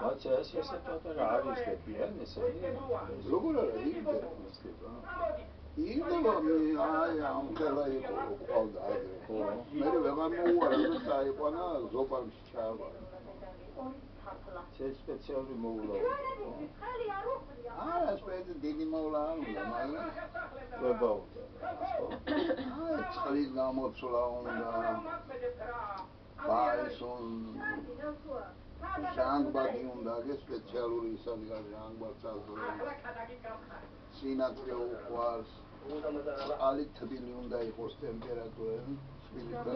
ბაცა ეს ესე პატარა არის დებიან ესენი როგორ არა იგდება იგდება აი ამ ხელა იყო ყავდა აგრე ხო. მე ვეღარ მოუარა და საიყვანა ზოპარში ჩაავა. ეს სპეციალური მოულა არა სპეციალური დიდი მოულა უნდა მაგრამ ვებაუდა აი წყლის გამოცვლა უნდა. ბაისონ ჟანგბადი უნდა გე სპეციალური ისალი გარი ჟანგბადს აზრო სინათლე უყვარს. ალი თბილი უნდა იყოს ტემპერატურა თბილი და